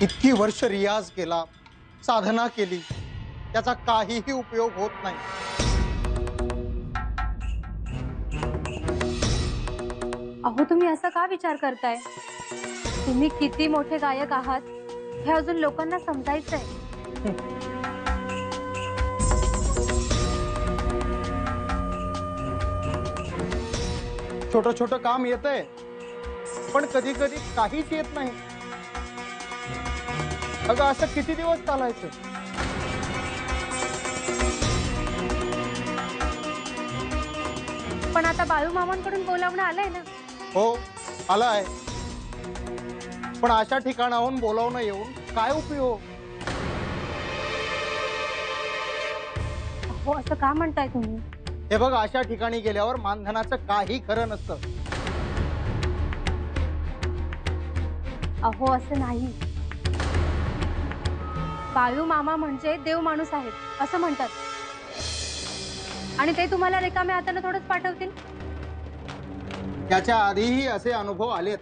इतकी वर्ष रियाज केला, साधना केली त्याचा काहीही उपयोग होत नाही. अहो, तुम्ही असा का विचार करताय? तुम्ही किती मोठे गायक आहात, हे अजून लोकांना समजायचंय. छोट छोट काम येतंय. पण कधी कधी काहीच येत नाही. अगं असं किती दिवस चालायचं? पण आता बाळू मामांकडून बोलावणं आलंय ना. हो आलाय. पण अशा ठिकाणाहून बोलावणं येऊन काय उपयोग? हो असं का म्हणताय तुम्ही? हे बघ अशा ठिकाणी गेल्यावर मानधनाचं काही खरं नसतं. अहो असं नाही. बाळू मामा म्हणजे देव माणूस आहेत असं म्हणतात. आणि ते तुम्हाला रिकाम्या हाताने थोडंच पाठवतील? त्याच्या आधीही असे अनुभव आलेत.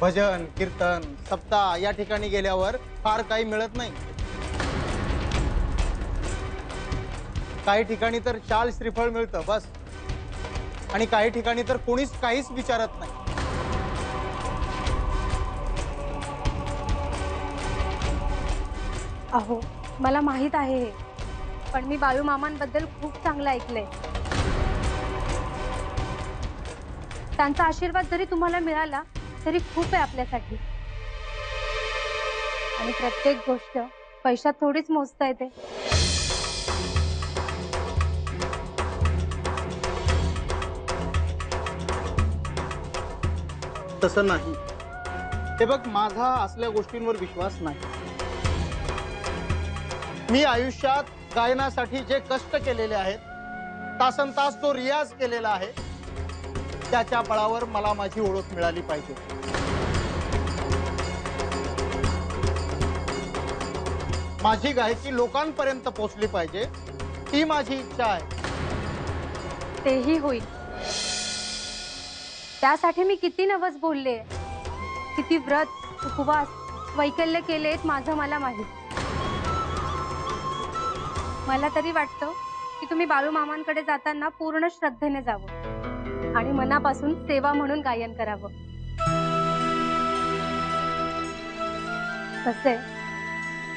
भजन कीर्तन सप्ताह या ठिकाणी गेल्यावर फार काही मिळत नाही. काही ठिकाणी तर चाल श्रीफळ मिळतं बस. आणि काही ठिकाणी तर कोणीच काहीच विचारत नाही. अहो मला माहीत आहे हे पण मी बाळू मामांबद्दल खूप चांगलं ऐकलंय. त्यांचा आशीर्वाद जरी तुम्हाला मिळाला तरी खूप आहे आपल्यासाठी. आणि प्रत्येक गोष्ट पैशात थोडीच मोजता येते. तसं नाही. हे बघ विश्वास नाही. मी आयुष्यात गायनासाठी जे कष्ट केलेले तासन तास तो रियाज केलेला आहे, त्याच्या बळावर मला माझी ओळख मिळाली पाहिजे. माझी गायकी लोकांपर्यंत पोहोचली पाहिजे, ही माझी इच्छा आहे. तेही होईल. त्यासाठी मी किती नवस बोलले. किती व्रत उपवास वैकल्य केलेत माझं मला माहीत. मला तरी वाटतं की तुम्ही बाळू मामांकडे जाताना पूर्ण श्रद्धेने जावं आणि मनापासून सेवा म्हणून गायन करावं. तसे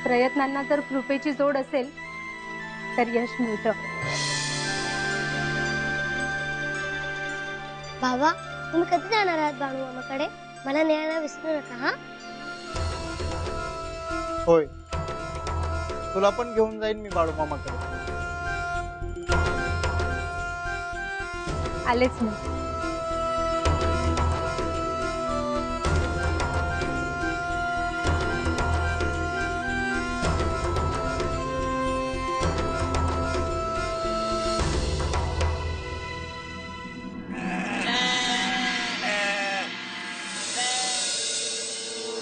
प्रयत्नांना जर कृपेची जोड असेल तर यश मिळतं. बाबा तुम्ही कधी जाणार आहात बाळू मामाकडे मला न्यायला विसरू नका हा? होय. तुला पण घेऊन जाईन मी बाळू मामाकडे. आलेच मी.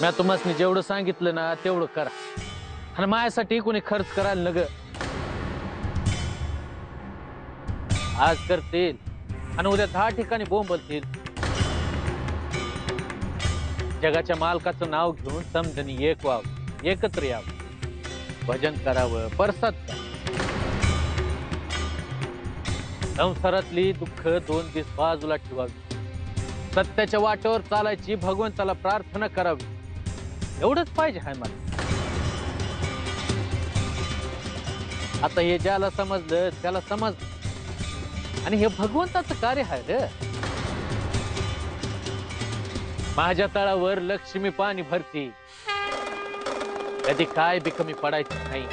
मी तुम्हाला जेवढं सांगितलं ना तेवढं करा. आणि माझ्यासाठी कोणी खर्च करायला नग. आज करतील आणि उद्या दहा ठिकाणी बोंबलतील जगाच्या मालकाचं नाव घेऊन समजणी एक व्हावं एकत्र यावं. भजन करावं परसाद संसारातली दुःख दोन दिवस बाजूला ठेवावी. सत्याच्या वाटेवर चालायची भगवंताला प्रार्थना करावी. एवढंच पाहिजे हाय मला. आता हे ज्याला समजलं त्याला समज. आणि हे भगवंताचं कार्य आहे रे. माझ्या तळावर लक्ष्मी पाणी भरती. कधी काय बी कमी पडायचं नाही.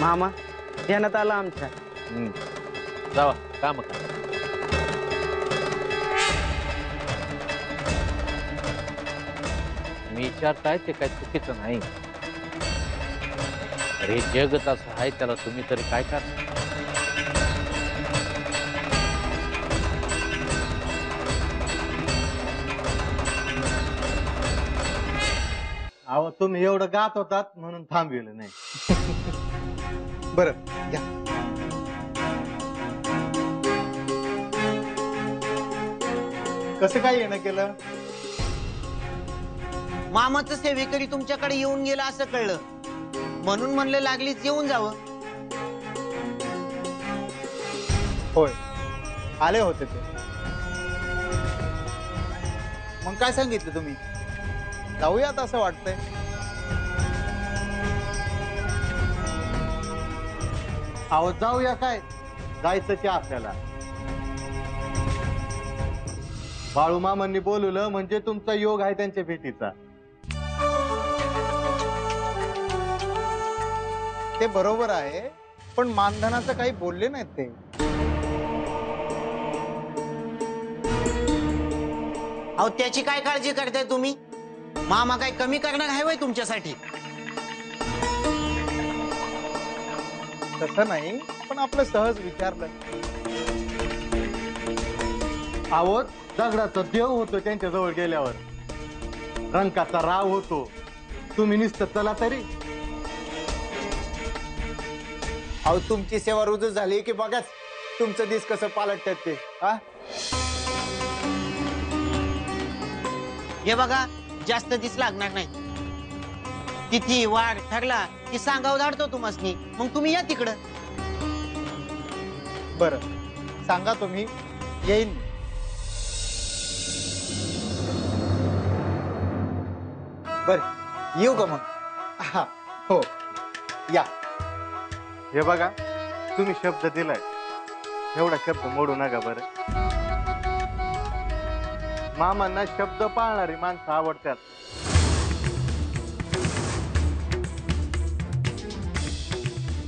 मामा ध्यानात आला आमच्या. जावा काम करा. विचारताय ते काय चुकीचं नाही. अरे जगच असं आहे त्याला तुम्ही तरी काय करता अहो तुम्ही एवढं गात होतात म्हणून थांबविलं नाही. बरं घ्या कसं काय येणं केलं? मामाचं सेवेकरी तुमच्याकडे येऊन गेला असं कळलं. म्हणून म्हणलं लागलीच येऊन जावं. होय. आले होते ते. मग काय सांगितलं तुम्ही? जाऊयात असं वाटतंय. अहो जाऊया काय? जायचं ते आपल्याला. बाळू मामांनी बोलवलं म्हणजे तुमचा योग आहे त्यांच्या भेटीचा. ते बरोबर आहे पण मानधनाचं काही बोलले नाहीत ते. अहो त्याची काय काळजी करताय तुम्ही? मामा काय कमी करणार आहे वय तुमच्यासाठी? तसं नाही पण आपलं सहज विचारलं. आवत दगडाचा देव होतो त्यांच्या जवळ गेल्यावर. रंकाचा राव होतो. तुम्ही निसत चला तरी. अहो तुमची सेवा रुजू झाली की बघाच तुमचं दिस कसं पालटतात ते हा? हे बघा जास्त दिस लागणार नाही. तिथी वाढ ठरला की सांगावं धाडतो तुम्हाला मग तुम्ही या तिकडं. बरं. सांगा तुम्ही येईन. मी. बर येऊ का मग? हा हो. या. हे बघा तुम्ही शब्द दिलाय. एवढा शब्द मोडू नका बरं. मामांना शब्द पाळणारी माणसं आवडतात.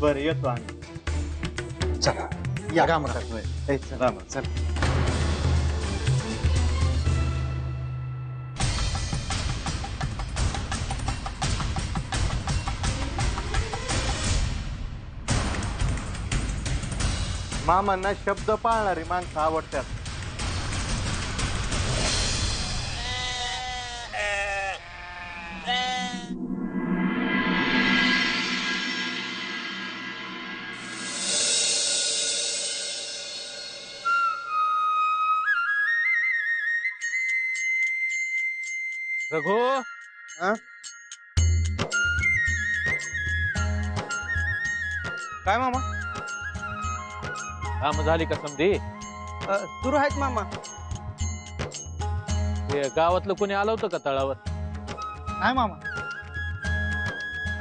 बर येतो आम्ही. चला. या राम राम चल. मामांना शब्द पाळणारी माणसं आवडतात. रघु? काय मामा? काम झाली का समधी? अ, सुरू आहेत मामा. ते गावातलं कोणी आलं होतं का तळावर? नाही मामा.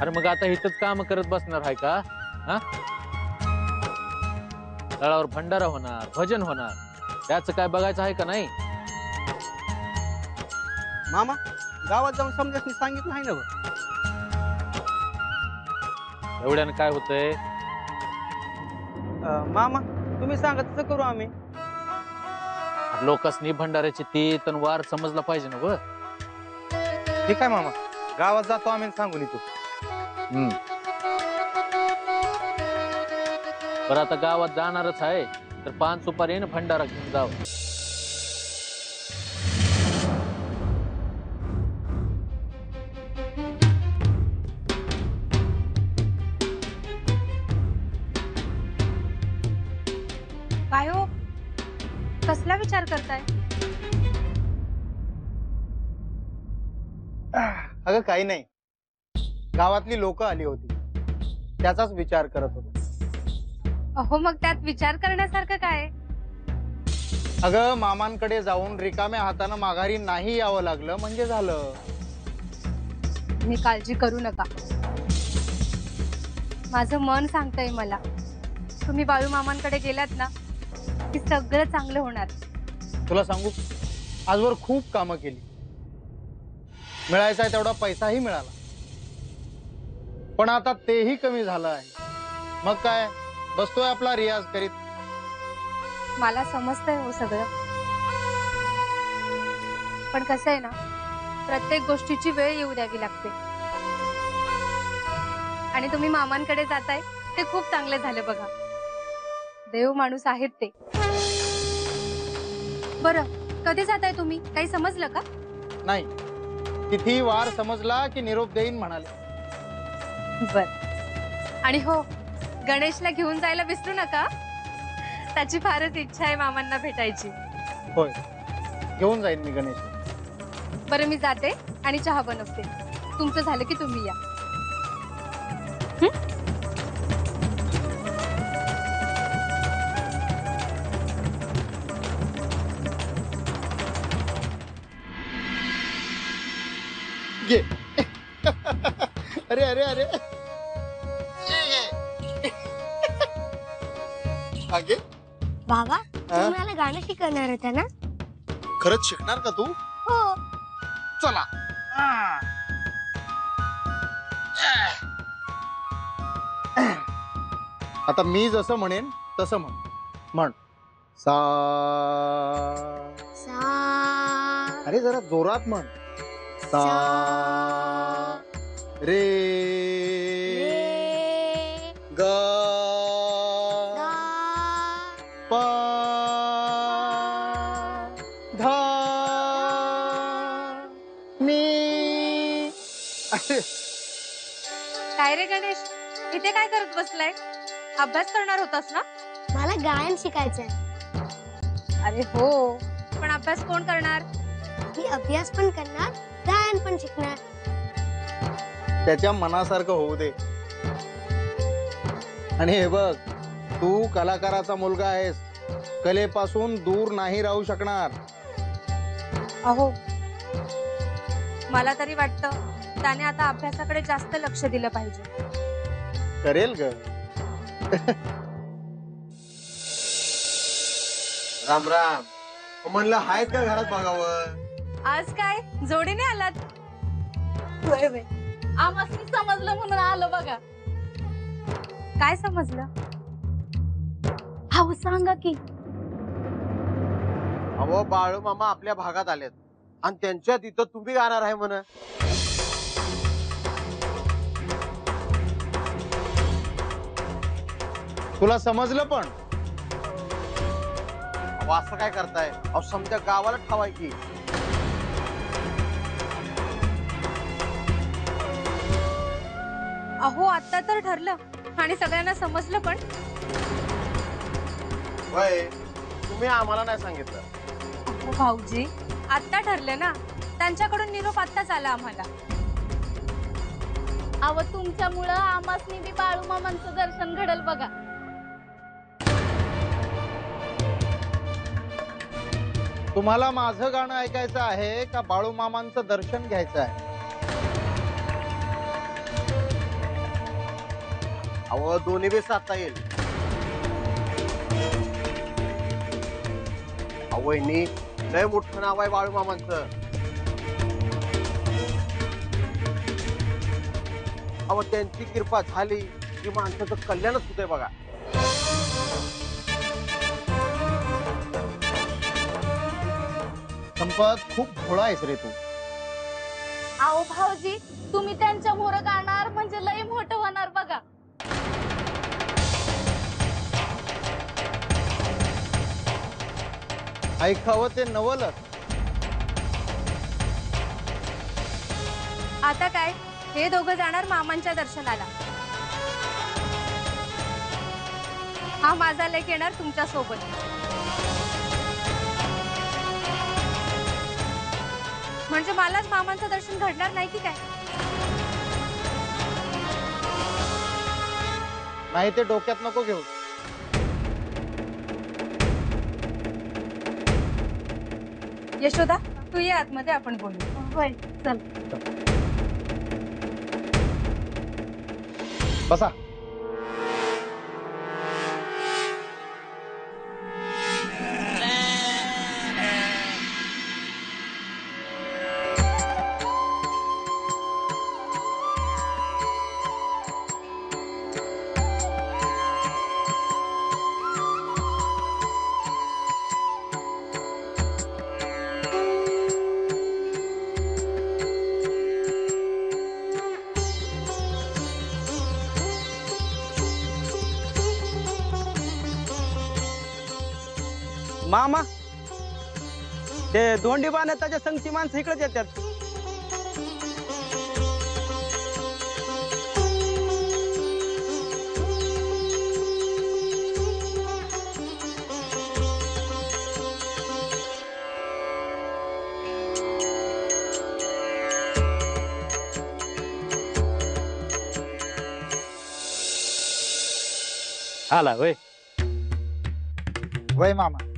अरे मग आता इथंच काम करत बसणार आहे का? हा? तळावर भंडारा होणार भजन होणार. त्याच काय बघायचं आहे का नाही? मामा गावात जाऊन समजासनी सांगितलं नाही ना. एवढ्यानं काय होतंय? अ, मामा तुम्ही सांगा तसं करू आम्ही. लोकांनी भंडाऱ्याची ती तन वार समजला पाहिजे ना व ठीक आहे मामा. गावात जातो आम्ही आणि सांगून येतो. बरं आता गावात जाणारच आहे तर पान सुपारी आणि भंडारा घेऊन जावं. अगं काही नाही. गावातली लोक आली होती. त्याचाच विचार करत होतो. अहो मग त्यात विचार करण्यासारखं काय? अगं मामांकडे जाऊन रिकाम्या हातानं माघारी नाही यावं लागलं म्हणजे झालं. तुम्ही काळजी करू नका. माझं मन सांगतंय मला. तुम्ही बाळू मामांकडे गेलात ना की सगळं चांगलं होणार. तुला सांगू आजवर खूप कामं केली. मिळायचा तेवढा पैसाही मिळाला. पण आता तेही कमी झालं आहे. मग काय? बसतोय आपला रियाज करीत. मला समजतंय हो सगळं. पण कसं आहे ना प्रत्येक गोष्टीची वेळ येऊ द्यावी लागते. आणि तुम्ही मामांकडे जाताय ते खूप चांगले झाले बघा. देव माणूस आहेत ते. बरं कधी जाताय तुम्ही? काही समजलं का? नाही. तिथी वार समजला की निरोप देईन म्हणाले. बर. आणि हो गणेशला घेऊन जायला विसरू नका. त्याची फारच इच्छा आहे मामांना भेटायची. होय. घेऊन जाईन मी गणेश बरं मी जाते आणि चहा बनवते. तुमचं झालं की तुम्ही या. घे अरे अरे अरे। ये ये आगे। बाबा हा? तुम्ही मला गाणं शिकवणार होता ना? खरंच शिकणार का तू? हो. चला. आता मी जसं म्हणेन तसं म्हण. म्हण. सा. सा. अरे जरा जोरात म्हण. सा रे. ग. गा. प. ध. नी अरे काय रे गणेश? इथे काय करत बसलाय? अभ्यास करणार होतास ना? मला गायन शिकायचंय. अरे हो. पण अभ्यास कोण करणार? मी अभ्यास पण करणार. गायन पण शिकणार. त्याच्या मनासारखं होऊ दे. आणि हे बघ तू कलाकाराचा मुलगा आहेस. कलेपासून दूर नाही राहू शकणार. अहो मला तरी वाटतं त्याने आता अभ्यासाकडे जास्त लक्ष दिलं पाहिजे. करेल ग. राम राम. म्हणलं आहेत का घरात बघावं आज काय? जोडीने आलात? आम्हाला समजलं म्हणून आलं बघा. काय समजलं? अहो सांगा की. अहो बाळू मामा आपल्या भागात आलेत. आणि त्यांच्या तिथं तुम्ही गाणार आहे म्हण. तुला समजलं पण? अहो असं काय करताय? अहो समजा गावाला ठावाय की. अहो आता तर ठरलं. आणि सगळ्यांना समजलं पण. वय तुम्ही आम्हाला नाही सांगितलं. अहो भाऊजी आता ठरलं ना. त्यांच्याकडून निरोप आत्ताच आला आम्हाला. अहो तुमच्यामुळं आम्हासनी बी बाळू मामांचं दर्शन घडल बघा. तुम्हाला माझं गाणं ऐकायचं आहे का बाळू मामांचं दर्शन घ्यायचं आहे? अहो दोन्ही बी साधता येईल. अहो लय मोठं नाव आहे बाळू मामांचं. अहो त्यांची कृपा झाली की माणसाचं कल्याणच होतंय बघा. संपत खूप भोळा आहेस रे तू. अहो भाऊजी तुम्ही त्यांच्या मोर गाणार म्हणजे लय मोठं ऐकावं ते नवलच. आता काय? हे दोघं जाणार मामांच्या दर्शनाला. हा माझा लेख येणार तुमच्यासोबत. म्हणजे मलाच मामांचं दर्शन घडणार नाही की काय? नाही ते डोक्यात नको घेऊ. यशोदा तू ये आतमध्ये आपण बोलू. होय चल. बसा. मामा? ते दोंडी बाण त्याच्या संगची माणसं इकडेच येतात. आला वय. वय मामा.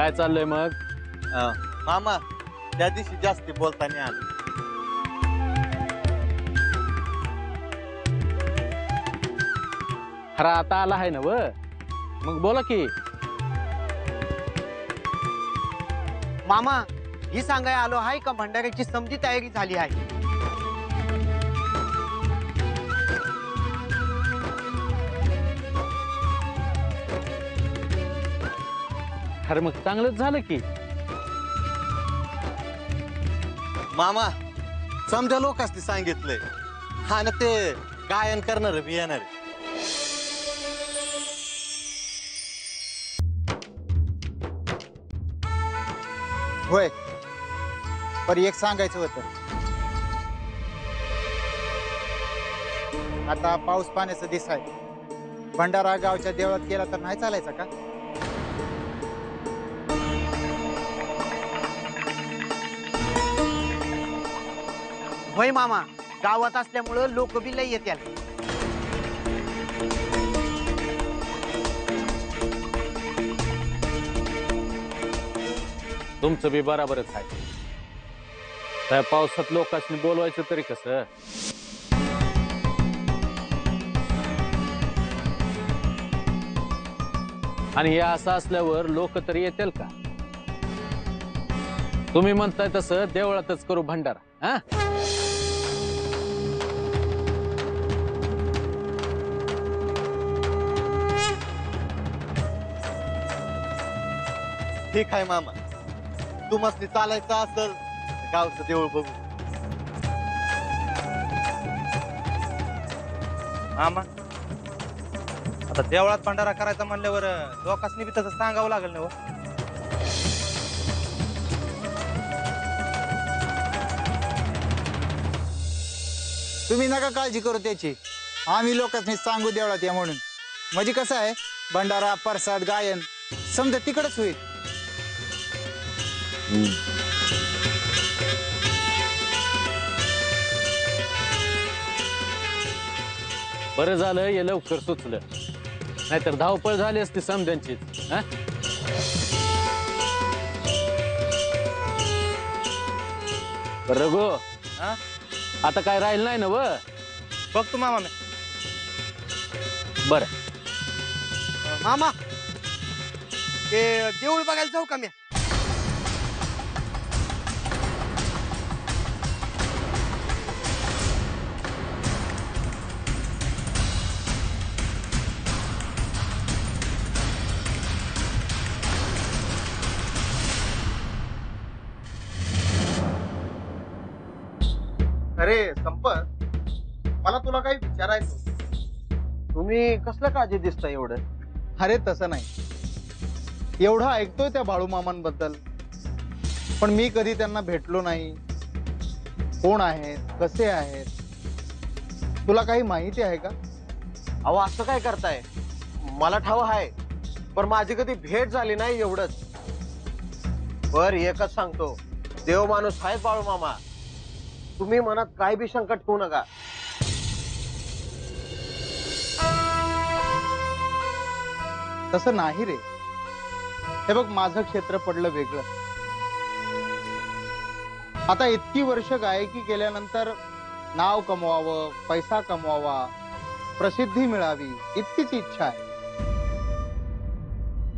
काय चाललंय मग? मामा त्या दिवशी जास्ती बोलताना आलं. खरा आता आला आहे ना व? मग बोला की. मामा ही सांगाय आलो आहे का भंडाऱ्याची समजी तयारी झाली आहे? खरं मग चांगलंच झालं की. मामा समजा लोकांनी सांगितलंय. हा ना ते गायन करणार बी येणार होय. पर एक सांगायचं होतं. आता पाऊस पाण्याचा दिस आहे. भंडारा गावच्या देवळात गेला तर नाही चालायचा का? होय मामा गावात असल्यामुळं लोक बी लय येत्याल तुमचं बी बराबरच आहे. त्या पावसात लोकांनी बोलवायचं तरी कसं? आणि हे असं असल्यावर लोक तरी येतील का? तुम्ही म्हणताय तसं देवळातच करू भंडारा हा? ठीक आहे मामा? तुम्हाला चालायचं असेल गावचं देऊळ बघू. मामा आता देवळात भंडारा करायचा म्हणल्यावर लोकांनी बी तसं सांगावं लागेल ना हो. तुम्ही नका काळजी करू त्याची. आम्ही लोकांनी सांगू देवळात या म्हणून. म्हणजे कसं आहे? भंडारा प्रसाद गायन समजा तिकडच होईल. बरं झालं हे लवकर सुचलं. नाहीतर धावपळ झाली असती समध्यांची हा? बरं रघु. हा? आता काय राहील नाही ना व? बघतो मामा मी. बरं. मामा ते देऊळ बघायला जाऊ का मी? अरे संपत. मला तुला काही विचारायचं तुम्ही कसलं काळजी दिसता एवढं? अरे तसं नाही. एवढं ऐकतोय त्या बाळू मामांबद्दल. पण मी कधी त्यांना भेटलो नाही. कोण आहेत? कसे आहेत? तुला काही माहिती आहे का? अहो असं काय करताय? मला ठाव आहे पण माझी कधी भेट झाली नाही एवढंच. बर एकच सांगतो. देव माणूस आहे बाळू मामा. तुम्ही मनात काय बी शंका ठेवू नका. तसं नाही रे. हे बघ माझं क्षेत्र पडलं वेगळं. आता इतकी वर्ष गायकी केल्यानंतर नाव कमवावं पैसा कमवावा प्रसिद्धी मिळावी इतकीच इच्छा आहे.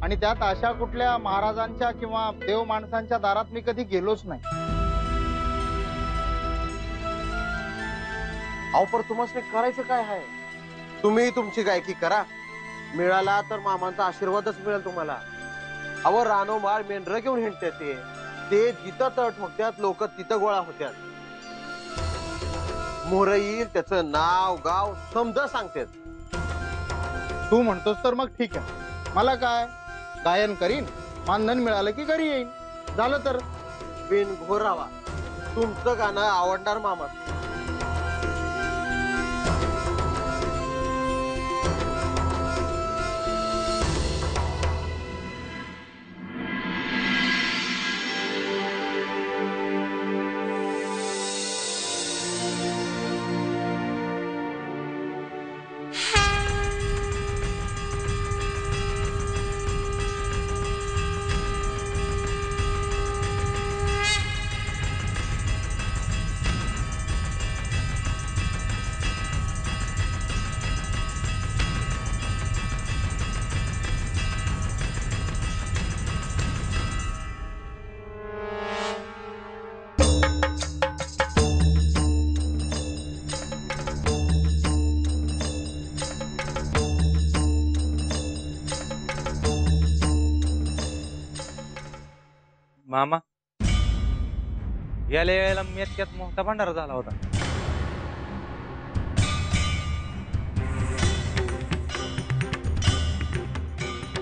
आणि त्यात अशा कुठल्या महाराजांच्या किंवा देव माणसांच्या दारात मी कधी गेलोच नाही. अहो पर तुम्हाला करायचं काय आहे? तुम्ही तुमची गायकी करा. मिळाला तर मामांचा आशीर्वादच मिळेल तुम्हाला. अहो रानो माळ मेंढर घेऊन हिंडते ते. ते जिथं तट होत्यात लोक तिथं गोळा होत्यात. मोर येईल त्याचं नाव गाव समज सांगतात. तू म्हणतोस तर मग ठीक आहे. मला काय? गायन करीन? मानधन मिळालं की घरी येईन? झालं तर? बिन घोरावा तुमचं गाणं आवडणार मामा मामा. याला यायला मेतक्यात मोठा भंडारा झाला होता.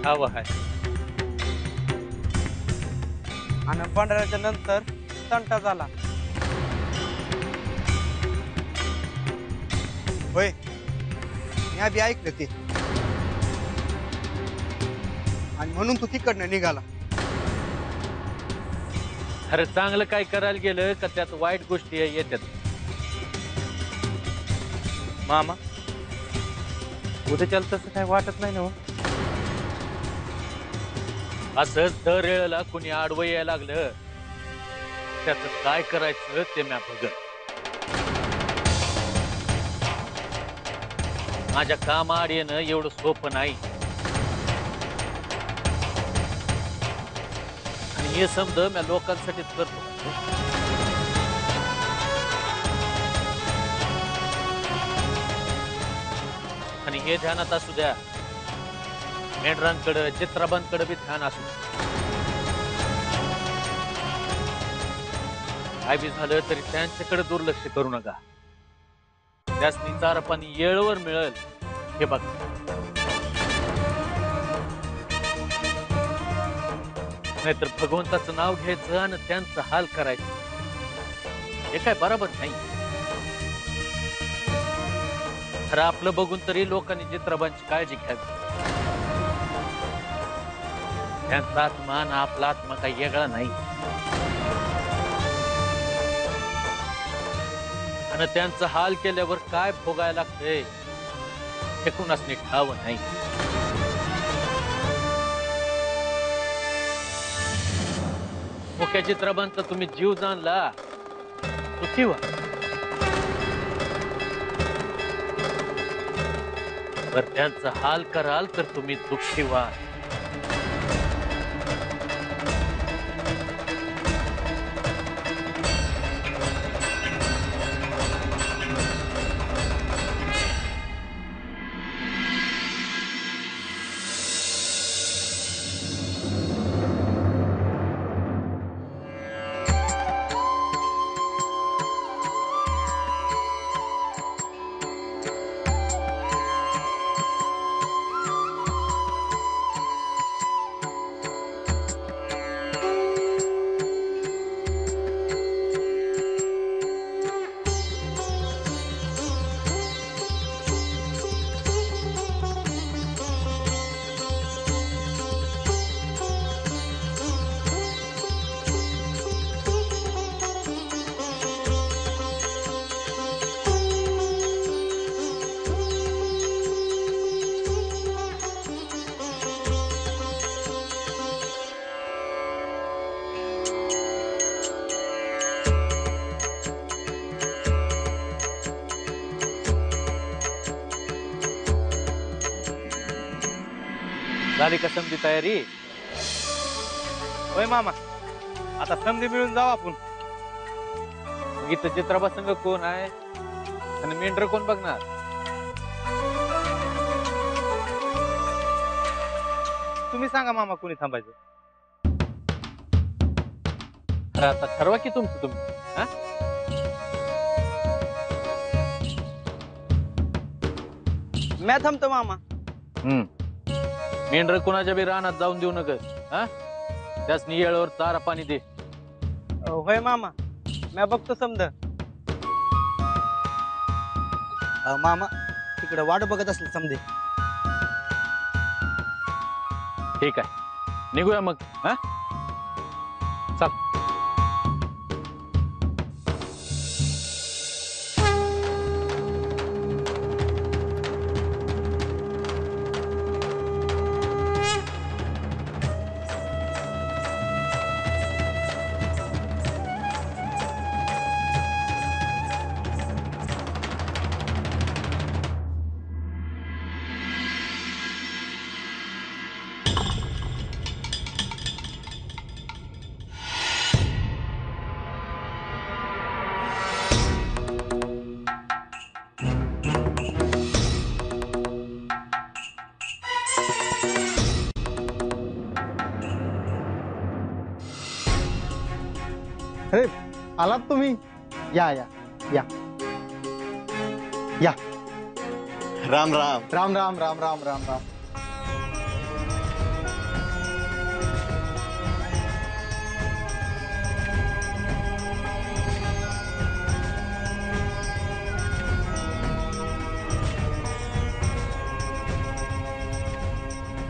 हवं आहे. आणि भंडाऱ्याच्या नंतर तंटा झाला. होय. मी आधी ऐकलं ते. आणि म्हणून तू तिकडनं निघाला. अरे चांगलं काय करायला गेलं का त्यात वाईट गोष्टी येतात? मामा उद्याच्याला तसं काय वाटत नाही ना हो. असंच दर वेळेला कुणी आडवं यायला लागलं त्याचं काय करायचं ते म्या बघत माझ्या कामाआड येणं एवढं सोपं नाही. हे समज मी लोकांसाठीच करतो. आणि हे ध्यानात असू द्या मेंढरांकडे चित्राबांकडे बी ध्यान असू काय बी झालं तरी त्यांच्याकडे दुर्लक्ष करू नका. त्यासनी निचार पाणी येळवर मिळेल हे बघ. नाहीतर भगवंताचं नाव घ्यायचं आणि त्यांचं हाल करायचं. हे काय बरोबर नाही. खरं आपलं बघून तरी लोकांनी चित्रबांची काळजी घ्यावी. त्यांचा आत्मा आपला आत्मा काही वेगळा नाही. आणि त्यांचं हाल केल्यावर काय भोगायला लागतंय हे कुणाच ठाव नाही. मुख्या चित्रबांचा तुम्ही जीव जाणला. सुखी व्हा बर त्यांचा हाल कराल तर तुम्ही दुःखी व्हा झाली का समजी तयारी. होय मामा. आता संधी मिळून जाऊ आपण. इथं चित्राबा संघ कोण आहे? आणि मेंढर कोण बघणार? तुम्ही सांगा मामा कोणी थांबायचं. आता ठरवा की तुमचं तुम्ही. हा? मी थांबतो मामा. हम्म. मेंढर कोणाच्या बी रानात जाऊन देऊ नका हा? त्यासनी येळेवर चारा पाणी दे. होय मामा मी बघतो समज. मामा तिकडे वाट बघत असेल समजे. ठीक आहे. निघूया मग हा? अरे आलात तुम्ही? या या या. या. राम राम. राम राम राम राम राम राम.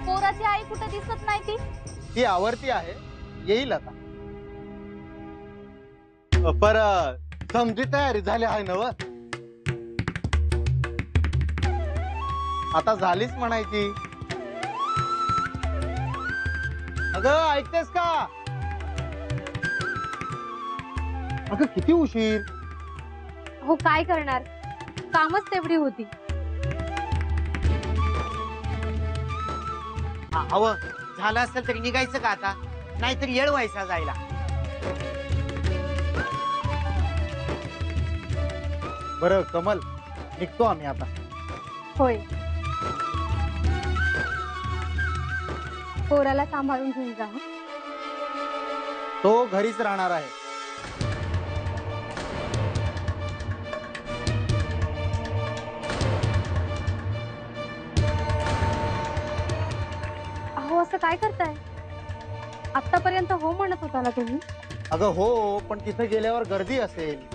पोराची आई कुठे दिसत नाही ती? ती आवडती आहे. येईल आता. पर समजी तयारी झाली आहे ना व? आता झालीच म्हणायची. अगं ऐकतेस का? अगं किती उशीर. हो काय करणार? कामच तेवढी होती. अव झालं असेल तरी निघायचं का आता? नाहीतर येळ व्हायचा जायला. बरं कमल निघतो आम्ही आता. होय. पोराला सांभाळून घेऊन जा हं. तो घरीच राहणार आहे. अहो असं काय करताय? आतापर्यंत हो म्हणत होता ना तुम्ही? अगं हो पण तिथे गेल्यावर गर्दी असेल.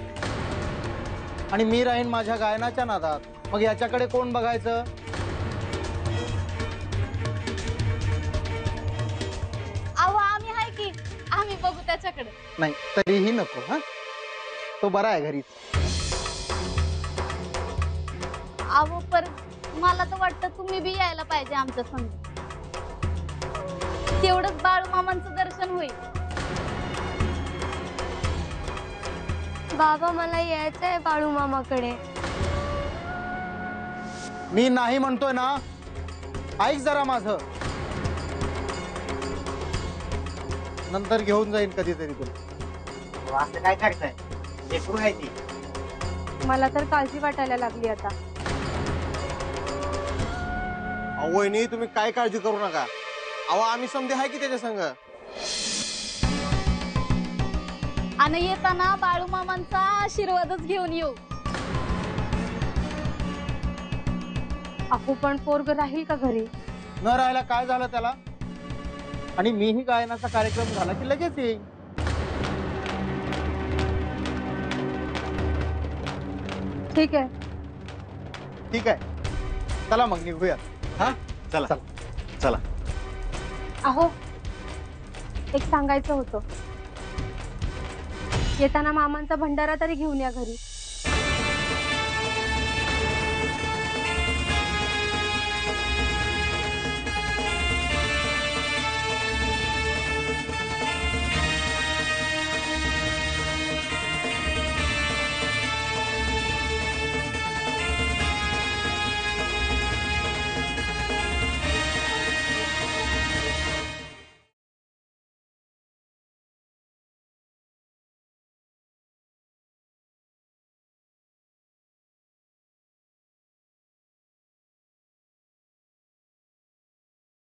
आणि मी राहीन माझ्या गायनाच्या नादात. मग याच्याकडे कोण बघायचं? अहो आम्ही आहे की? आम्ही बघू त्याच्याकडे. नाही तरीही नको हा? तो बरा आहे घरीच. अहो पर मला तर वाटतं तुम्ही बी यायला पाहिजे आमच्या संग. तेवढंच बाळू मामांचं दर्शन होईल. बाबा मला यायचंय बाळू मामाकडे. मी नाही म्हणतोय ना. ऐक जरा माझं. नंतर घेऊन जाईन कधीतरी तुला. असं काय करताय? लेकरू आहे ती? मला तर काळजी वाटायला लागली आता. अहो वहिनी तुम्ही काय काळजी करू नका. अहो आम्ही समजे आहे की त्याच्या संग? आणि येताना बाळू मामांचा आशीर्वादच घेऊन येऊ. अहो पण पोरग राहील का घरी? न राहायला काय झालं त्याला? आणि मीही गायनाचा कार्यक्रम झाला की लगेच येईन. ठीक आहे. ठीक आहे. चला मग निघूया हा? चला. चला. चला. अहो एक सांगायचं होतं. येताना मामांचा भंडारा तरी घेऊन या घरी.